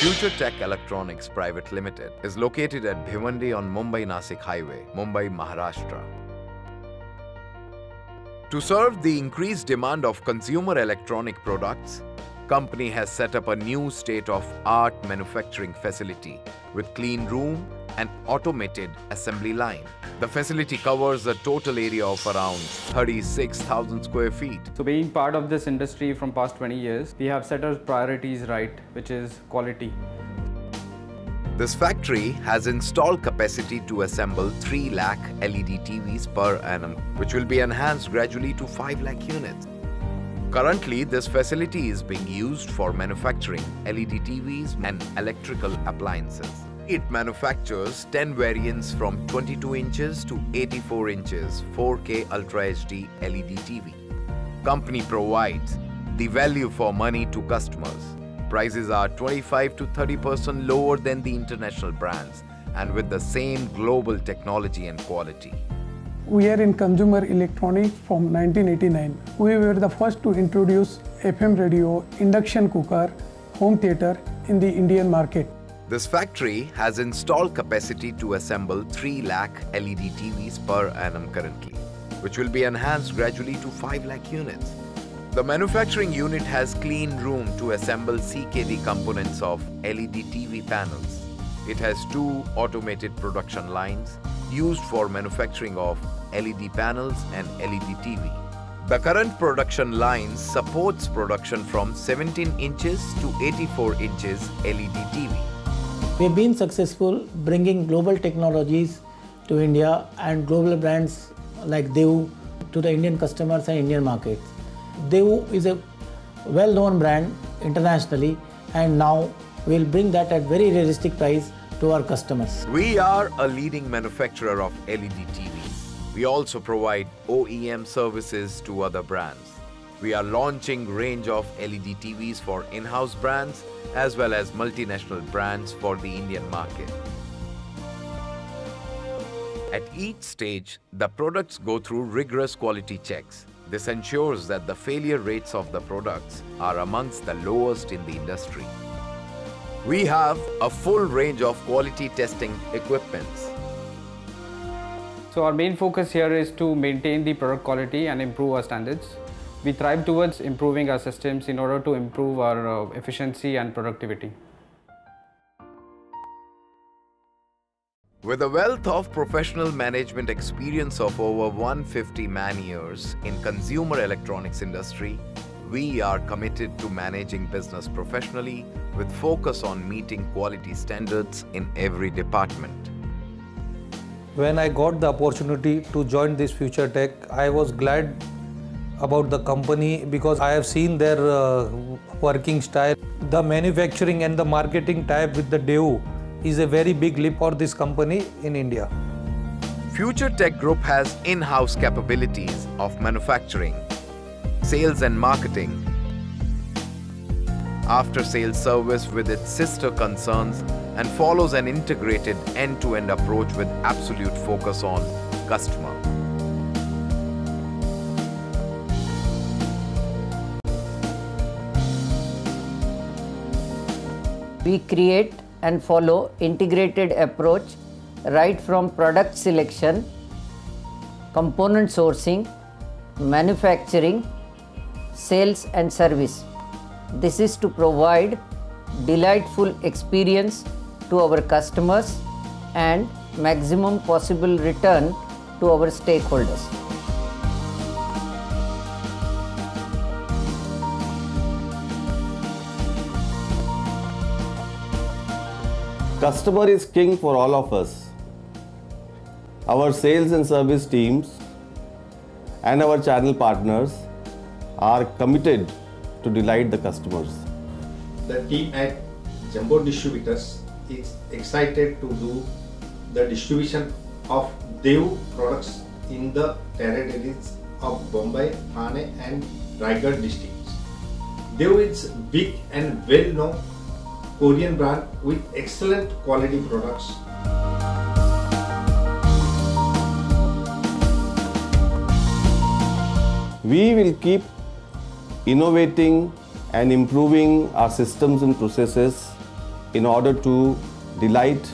Future Tech Electronics Private Limited is located at Bhivandi on Mumbai-Nasik Highway, Mumbai, Maharashtra. To serve the increased demand of consumer electronic products, company has set up a new state-of-art manufacturing facility with clean room and automated assembly line. The facility covers a total area of around 36,000 square feet. So being part of this industry from past 20 years, we have set our priorities right, which is quality. This factory has installed capacity to assemble 3 lakh LED TVs per annum, which will be enhanced gradually to 5 lakh units. Currently, this facility is being used for manufacturing LED TVs and electrical appliances. It manufactures 10 variants from 22 inches to 84 inches 4K Ultra HD LED TV. Company provides the value for money to customers. Prices are 25 to 30% lower than the international brands and with the same global technology and quality. We are in consumer electronics from 1989. We were the first to introduce FM radio, induction cooker, home theater in the Indian market. This factory has installed capacity to assemble 3 lakh LED TVs per annum currently, which will be enhanced gradually to 5 lakh units. The manufacturing unit has clean room to assemble CKD components of LED TV panels. It has two automated production lines used for manufacturing of LED panels and LED TV. The current production line supports production from 17 inches to 84 inches LED TV. We've been successful bringing global technologies to India and global brands like Daewoo to the Indian customers and Indian markets. Daewoo is a well-known brand internationally and now we'll bring that at very realistic price to our customers. We are a leading manufacturer of LED TVs. We also provide OEM services to other brands. We are launching range of LED TVs for in-house brands as well as multinational brands for the Indian market. At each stage, the products go through rigorous quality checks. This ensures that the failure rates of the products are amongst the lowest in the industry. We have a full range of quality testing equipments. So our main focus here is to maintain the product quality and improve our standards. We thrive towards improving our systems in order to improve our uh, efficiency and productivity. With a wealth of professional management experience of over 150 man years in consumer electronics industry, we are committed to managing business professionally with focus on meeting quality standards in every department. When I got the opportunity to join this Future Tech, I was glad about the company because I have seen their uh, working style. The manufacturing and the marketing type with the Daewoo is a very big leap for this company in India. Future Tech Group has in-house capabilities of manufacturing, sales and marketing, after-sales service with its sister concerns and follows an integrated end-to-end approach with absolute focus on customer. We create and follow integrated approach right from product selection, component sourcing, manufacturing, sales and service. This is to provide delightful experience to our customers and maximum possible return to our stakeholders. Customer is king for all of us. Our sales and service teams and our channel partners are committed to delight the customers. The team at Jumbo Distributors is excited to do the distribution of Daewoo products in the territories of Bombay, Thane and Raigad districts. Daewoo is big and well known Korean brand with excellent quality products. We will keep innovating and improving our systems and processes in order to delight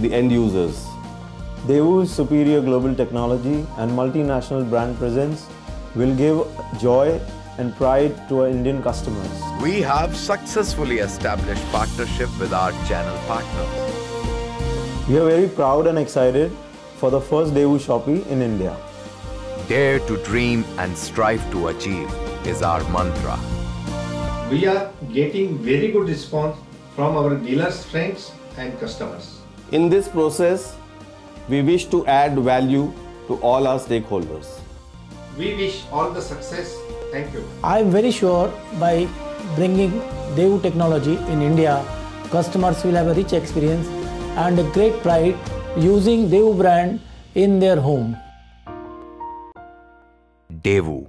the end users. Daewoo's superior global technology and multinational brand presence will give joy and pride to our Indian customers. We have successfully established partnership with our channel partners. We are very proud and excited for the first Daewoo Shoppe in India. Dare to dream and strive to achieve is our mantra. We are getting very good response from our dealers, friends and customers. In this process, we wish to add value to all our stakeholders. We wish all the success. Thank you. I am very sure by bringing Daewoo technology in India, customers will have a rich experience and a great pride using Daewoo brand in their home. Daewoo